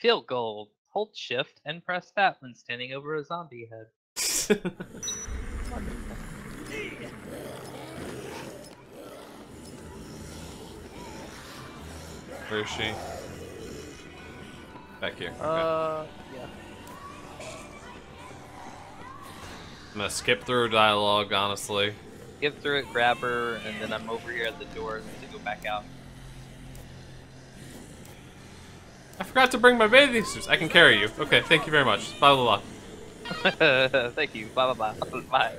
Field goal. Hold shift and press that when standing over a zombie head. Where is she? Back here. Okay. Uh, yeah. I'm gonna skip through dialogue, honestly. Get through it, grab her, and then I'm over here at the door to go back out. I forgot to bring my bathing suits. I can carry you. Okay, thank you very much. Blah blah blah. Thank you. Bye bye bye. Bye.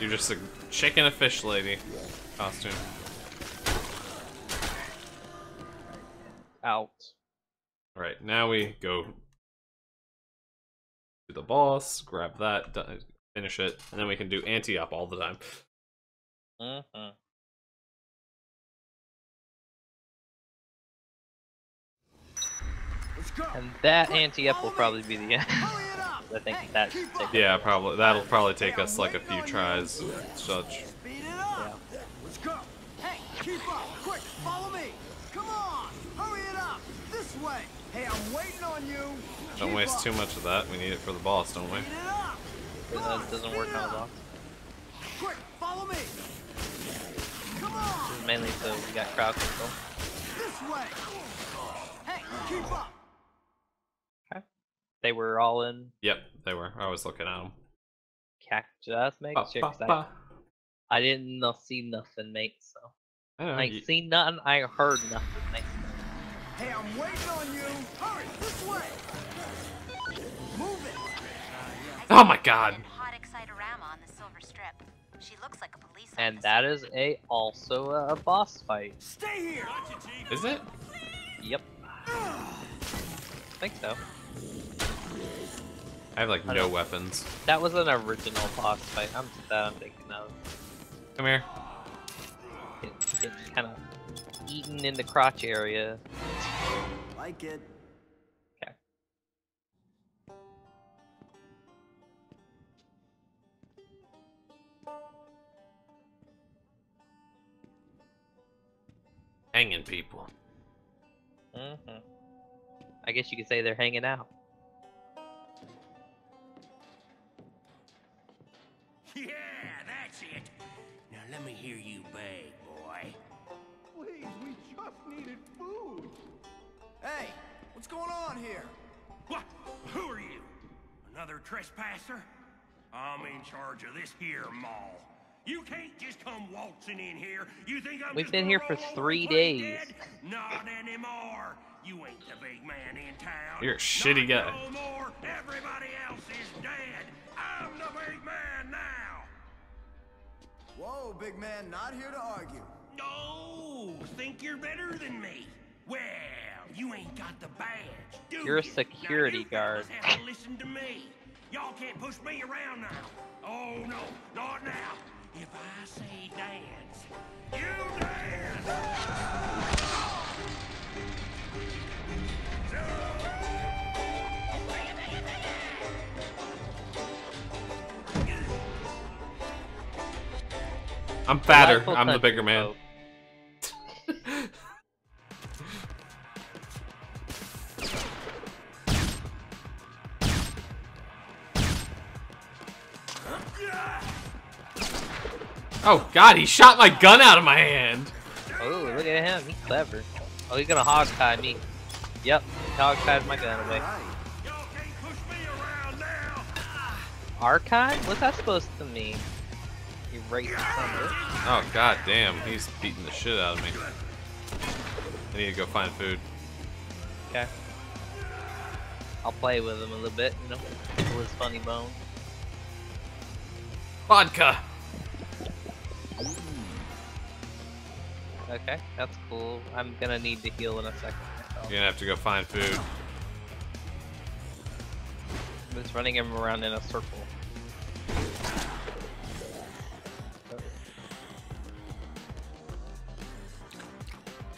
You're just a chicken a fish lady costume. Out. Alright, now we go to the boss, grab that, finish it, and then we can do Ante Up all the time. Hmm And that Quick, Ante Up will probably be the end. Hurry it up. I think that should Keep take up. Yeah, probably. That'll probably take us like a few tries. Such. Speed. Let's go. Hey, keep up. Quick, follow me. Come on. Hurry it up. This way. Hey, I'm waiting on you. Don't Keep waste up. too much of that. We need it for the boss, don't we? Speed it that doesn't work on a box. Quick, mainly so we got crowd control. This way. Hey, keep up. They were all in Yep, they were. I was looking at them. cactus, make sure. 'cause I, I didn't know- see nothing, mate. So I know, I you- seen nothing. I heard nothing, mate. Hey, I'm waiting on you. Hurry, this way. Move it. Oh my god! She looks like a police And that is a also a boss fight. Stay here. Is it? Yep. I think so. I have like I no don't- weapons. That was an original boss fight. I'm that uh, I'm thinking of. Come here. Get, get kind of eaten in the crotch area. Like it. Hanging people. Mm-hmm. I guess you could say they're hanging out. Yeah, that's it. Now let me hear you beg, boy. Please, we just needed food. Hey, what's going on here? What? Who are you? Another trespasser? I'm in charge of this here mall. You can't just come waltzing in here. You think I'm We've been here for three days. dead? Not anymore. You ain't the big man in town. You're a shitty Not guy. No more. Everybody else is dead. I'm the big man now. Whoa, big man, not here to argue. No, think you're better than me. Well, you ain't got the badge, do You're a security now, you guard. have to listen to me. Y'all can't push me around now. Oh no, not now. If I say dance, you dance. I'm fatter. I'm the bigger man. Oh god, he shot my gun out of my hand. Oh, look at him. He's clever. Oh, he's gonna hog tie me. Yep, hog tied my gun away. Y'all can't push me around now. Archive? What's that supposed to mean? Racist son Oh god damn, he's beating the shit out of me. I need to go find food. Okay. I'll play with him a little bit, you know, tickle his funny bone. Vodka! Okay, that's cool. I'm gonna need to heal in a second. myself. You're gonna have to go find food. I'm just running him around in a circle.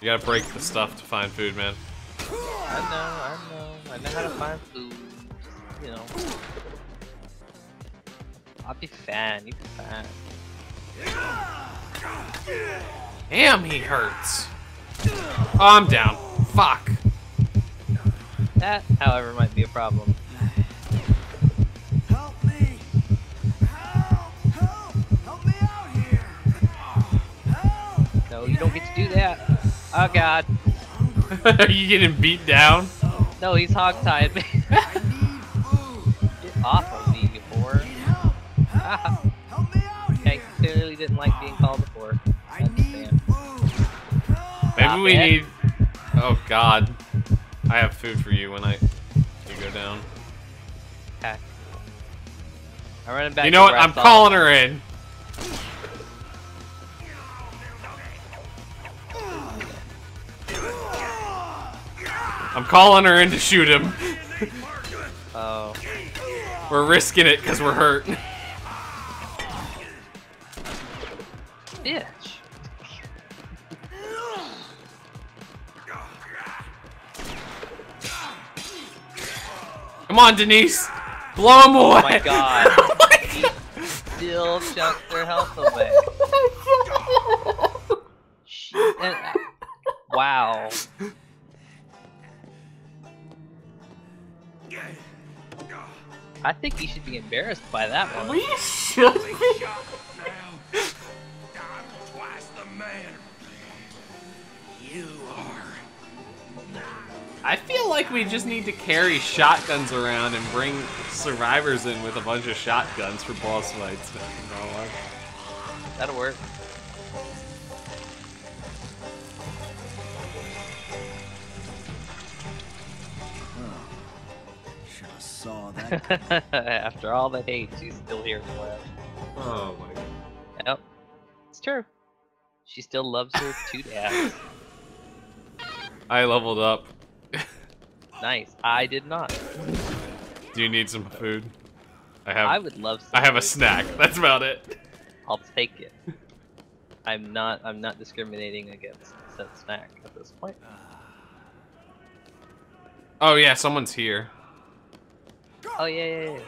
You gotta break the stuff to find food, man. I know, I know. I know how to find food. You know. I'll be fine. You'll be fine. Damn, he hurts. Oh, I'm down. Fuck. That, however, might be a problem. Help me! Help! Help! Help me out here! Help! No, you don't get to do that. Oh god. Are you getting beat down? No, he's hogtied me. I need food! Get off of me, you whore. didn't like being called before. I need food! Maybe Stop we it. need. Oh God, I have food for you when I you go down. Okay. I'm running back. You know what? I I'm saw calling her in. I'm calling her in to shoot him. Oh. We're risking it because we're hurt. Bitch. Come on, Denise. Blow him away. Oh my god. oh my god. Still chucked their health away. She- and- wow. I think you should be embarrassed by that one. We should I feel like we just need to carry shotguns around and bring survivors in with a bunch of shotguns for boss fights. You know what? That'll work. Should have saw that. After all the hate, she's still here for it. Oh my god. Yep. It's true. She still loves her two dads. I leveled up. Nice. I did not. Do you need some food? I have I would love some I have a snack. That's about it. I'll take it. I'm not I'm not discriminating against said snack at this point. Oh yeah, someone's here. Oh yeah, yeah, yeah.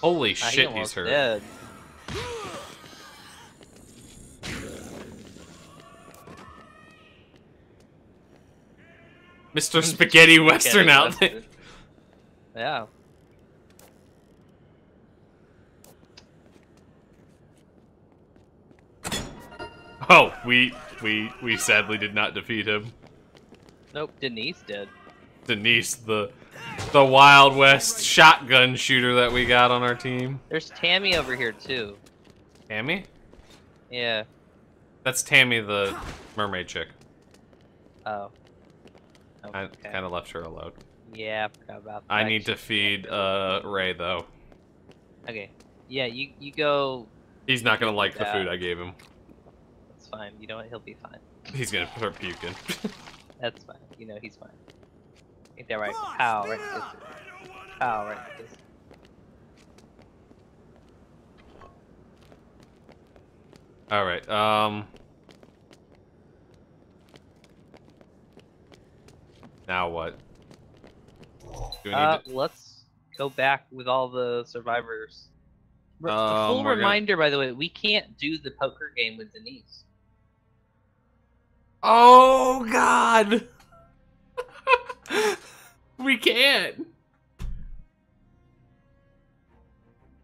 Holy shit, he's hurt. dead. Mr. Spaghetti Western Spaghetti outfit. Yeah. Oh, we we we sadly did not defeat him. Nope, Denise did. Denise, the the Wild West shotgun shooter that we got on our team. There's Tammy over here too. Tammy? Yeah. That's Tammy, the mermaid chick. Oh. I kind of left her alone. Yeah, I forgot about that. I need to feed uh Ray though. Okay. Yeah, you you go. He's not gonna like the food I gave him. That's fine. You know what? He'll be fine. He's gonna start puking. That's fine. You know he's fine. Ain't that right? Come on, Pow, right? it This, pow, right? This. All right. Um. Now what? Do we need Uh, to... let's go back with all the survivors. R- Um, full we're gonna- reminder, by the way, we can't do the poker game with Denise. Oh God! we can't.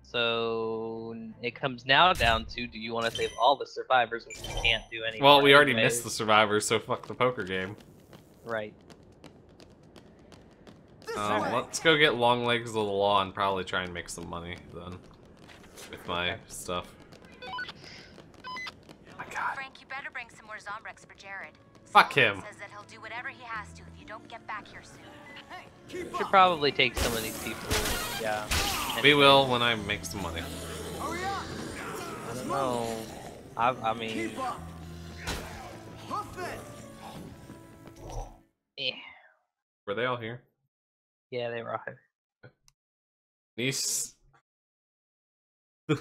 So it comes now down to: Do you want to save all the survivors, which we can't do anymore? Well, we already anyways? missed the survivors, so fuck the poker game. Right. This Um, let's go get long legs of the law and probably try and make some money then with my stuff. my God. Frank, you better bring some more Zombrex for Jared. Fuck him. Says that he'll do whatever he has to if you don't get back here soon. Hey, keep Should up. probably take some of these people. Yeah. We will when I make some money. Hurry up. I don't know. I, I mean, Keep up. Hoof it. eh. Were they all here? Yeah, they were all here. Denise.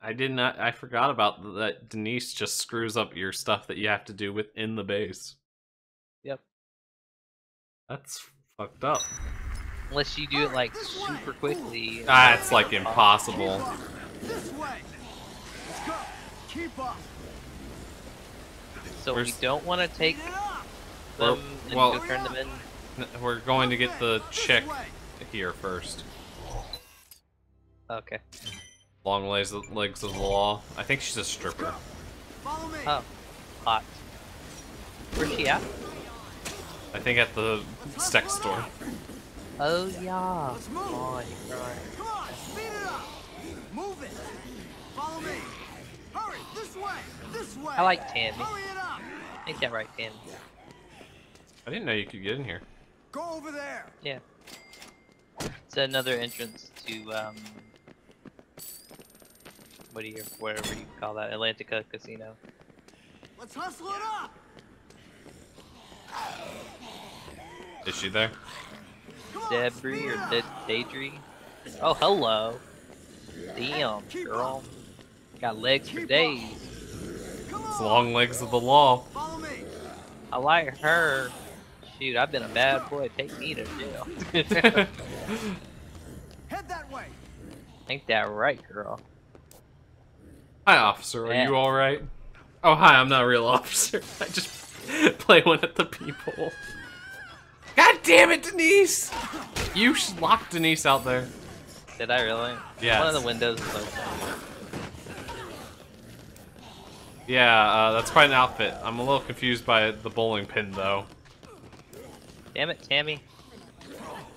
I did not. I forgot about that. Denise just screws up your stuff that you have to do within the base. Yep. That's fucked up. Unless you do it like super quickly. Ah, it's like impossible. This way. Let's go. Keep up. So we Where's- don't want to take Get up. Well- them and well- turn them in. N- We're going to get the This chick here first. Okay. Long legs, legs of the law. I think she's a stripper. Follow me. Oh, hot. Where's she at? I think at the sex store. Oh yeah. Let's move. Come right. Come on, speed it up. Move it. Follow me. Hurry, this way. This way. I like Tammy. Hurry it up. Ain't that right, Tammy? I didn't know you could get in here. Go over there. Yeah. It's another entrance to um. What do you, whatever you call that, Atlantica Casino. Let's hustle it up. Is she there? Come Debris or it. De- Daedry? Oh, hello. Damn, Keep girl. Got legs for days. It's long legs of the law. Follow me. I like her. Shoot, I've been a bad boy. Take me to jail. Head that way. Ain't that right, girl? Hi, officer. Are Yeah. you all right? Oh, hi. I'm not a real officer. I just play one at the people. God damn it, Denise! You sh- locked Denise out there. Did I really? Yeah. One of the windows is open. Yeah, uh, that's quite an outfit. I'm a little confused by the bowling pin, though. Damn it, Tammy.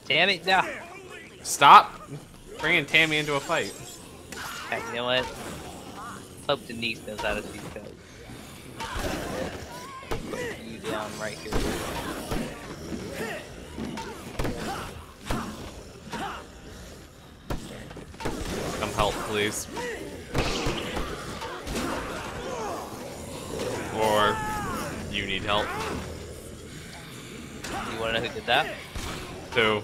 Tammy, no. Stop bringing Tammy into a fight. Okay, you know what? Let's hope Denise knows how to do code. Put you down right here. Come help, please. Or you need help. Who did that? Too.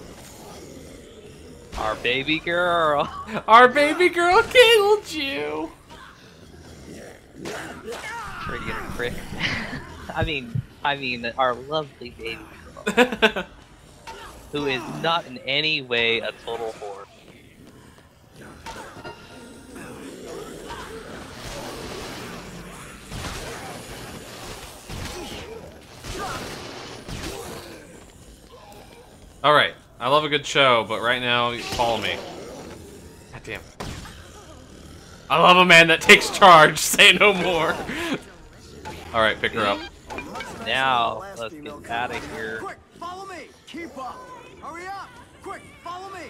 Our baby girl. Our baby girl killed you. Friggin' prick. I mean, I mean, our lovely baby girl, who is not in any way a total whore. All right, I love a good show, but right now, follow me. God damn. I love a man that takes charge. Say no more. All right, pick her up. Now, let's female get out of here. Quick, follow me. Keep up. Hurry up. Quick, follow me.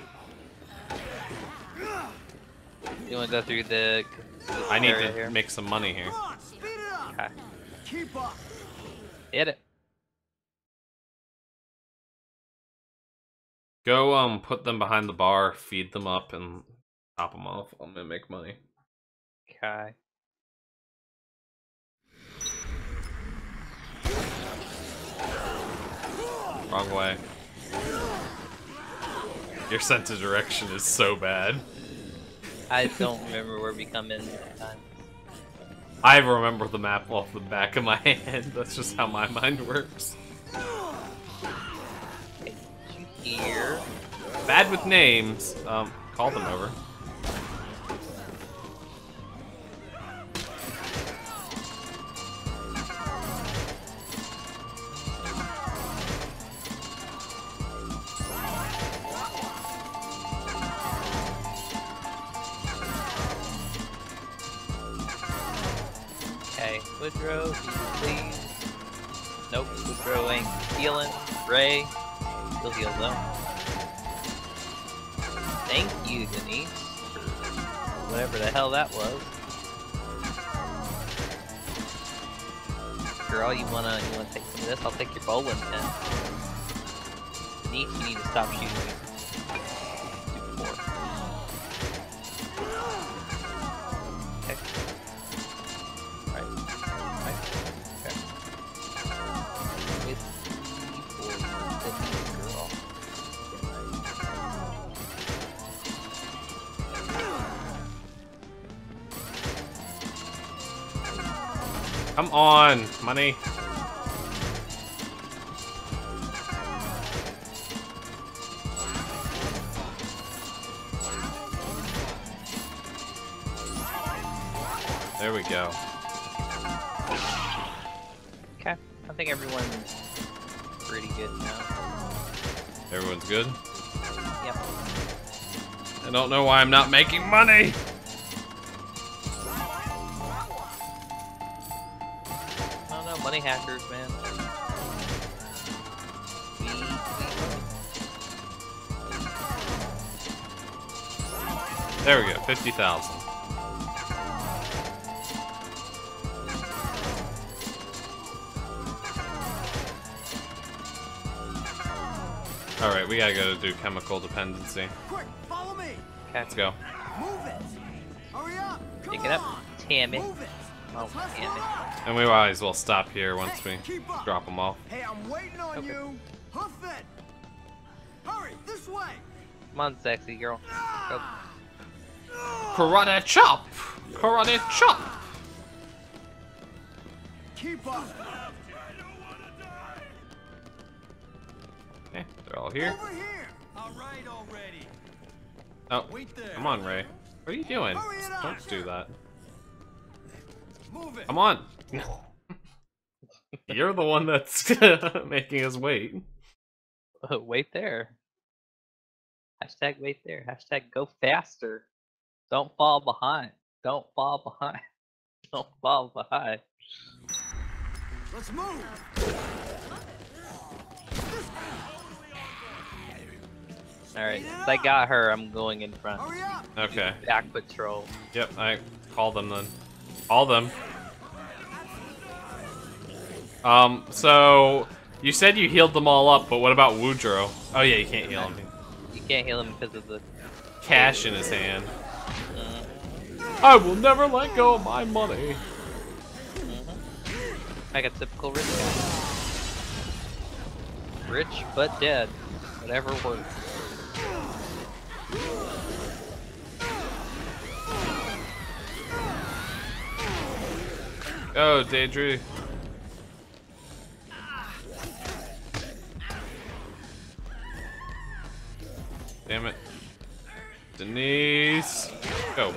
You wanna go through the? I need to here? make some money here. Come on, speed it up. Okay. Keep up. Go um put them behind the bar, feed them up, and top them off. I'm gonna make money. Okay. Wrong way. Your sense of direction is so bad. I don't remember where we come in this time. I remember the map off the back of my hand. That's just how my mind works. Here. Bad with names. Um, call them over. Okay, Woodrow, please. Nope, Woodrow ain't healing. Ray, he'll heal them. Thank you, Denise, whatever the hell that was. Girl, you wanna you wanna take some of this? I'll take your bowling pin. Denise, you need to stop shooting me. Come on, money. There we go. Okay, I think everyone's pretty good now. Everyone's good? Yep. I don't know why I'm not making money! I don't know, money hackers, man. We, we, There we go, 50,000. Alright, we gotta go to do chemical dependency. Quick, follow me. Let's go. Move it. Hurry up. Come Pick it up. on. Damn it. Move it. Oh, Let's damn it. hustle. And we might as well stop here once we Hey, drop them off. Hey, I'm waiting on Okay. you. Hoof it. Hurry, this way. Come on, sexy girl. Go. Ah! Karate chop! Karate chop! Keep up. Okay, they're all here. Over here. All right already. Oh, Wait there. come on, Ray. What are you doing? Hurry it up. Don't do that. Move it. Come on! You're the one that's making us wait. wait there. Hashtag wait there. Hashtag go faster. Don't fall behind. Don't fall behind. Don't fall behind. Let's move. Alright, since I got her, I'm going in front. Okay. Back patrol. Yep, I call them then. Call them. Um, so you said you healed them all up, but what about Woodrow? Oh yeah, you can't heal him. You can't heal him because of the. Cash in his hand. Uh, I will never let go of my money. I got typical rich guy. Rich but dead. Whatever works. Oh, Go, Daedry. Damn it. Denise. Go.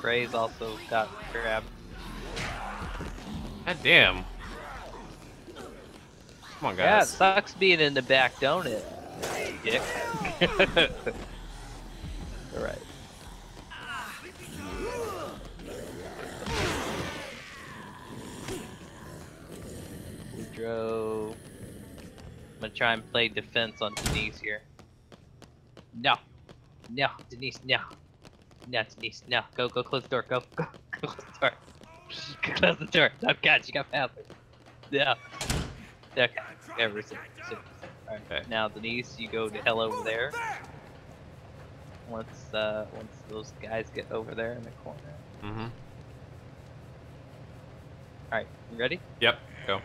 Gray's also got grabbed. God damn. Come on, guys. Yeah, it sucks being in the back, don't it? Dick. try and play defense on Denise here. No. No, Denise, no. No, Denise, no. Go, go, close the door. Go, go, go close the door. Close the door. Oh god, you got past it. Yeah. Okay. Every single. Alright. Okay. Now Denise, you go to hell over there. Once uh once those guys get over there in the corner. Mm-hmm. Alright, you ready? Yep, go.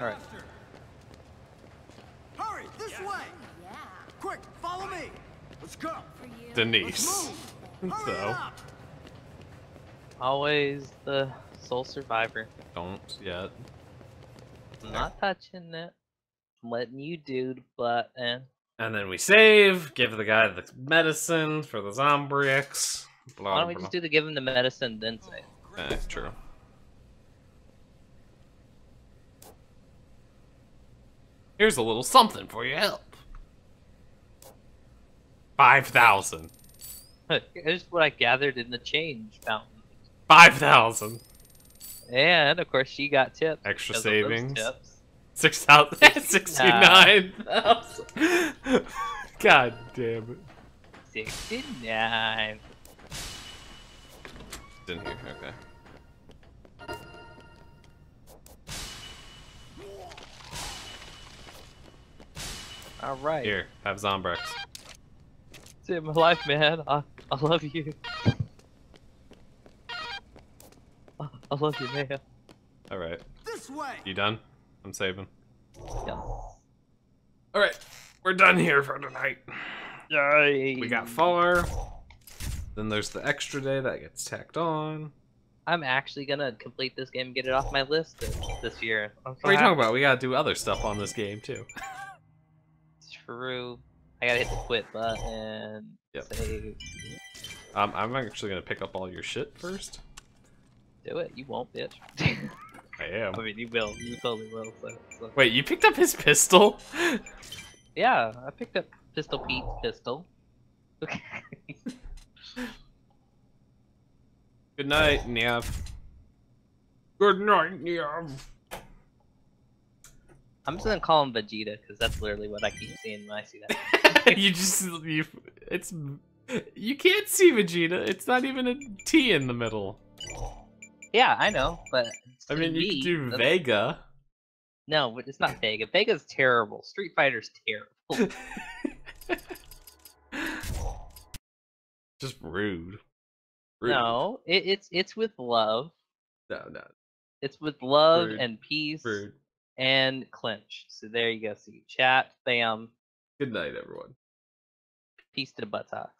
Alright. Hurry, this way. Yeah. Quick, follow me. Let's go. For. Let's Denise. move. So. Always the sole survivor. don't yet. I'm not touching it. I'm letting you do the button. And then we save, give the guy the medicine for the Zombrex. Blah, Why don't we blah. just do the give him the medicine then say? Eh, true. Here's a little something for your help. 5,000. Here's what I gathered in the change fountain. 5,000. And of course she got tips. Extra because of those savings. tips. 6,000. 69,000. God damn it. 69. Didn't hear. Okay. Alright. Here, have Zombrex. Save my life, man. I, I love you. I, I love you, man. Alright. This way. You done? I'm saving. Yeah. Alright. We're done here for tonight. Yay. We got four. Then there's the extra day that gets tacked on. I'm actually gonna complete this game and get it off my list this, this year. I'm so What are you talking about? We gotta do other stuff on this game too. True. I gotta hit the quit button. Yep. Save. Um, I'm actually gonna pick up all your shit first. Do it. You won't, bitch. I am. I mean, you will. You totally will. So, so. Wait, you picked up his pistol? Yeah, I picked up Pistol Pete's pistol. Okay. Good night, Nev. Good night, Nev. I'm just gonna call him Vegeta because that's literally what I keep seeing when I see that. you just you it's you can't see Vegeta. It's not even a T in the middle. yeah, I know, but I mean, you could do Vega. No, but it's not Vega. Vega's terrible. Street Fighter's terrible. Just rude. rude. no, it, it's it's with love. no, no, It's with love Rude. and peace rude. And clinch. So there you go. See chat, spam, Good night, everyone. peace to the buttocks.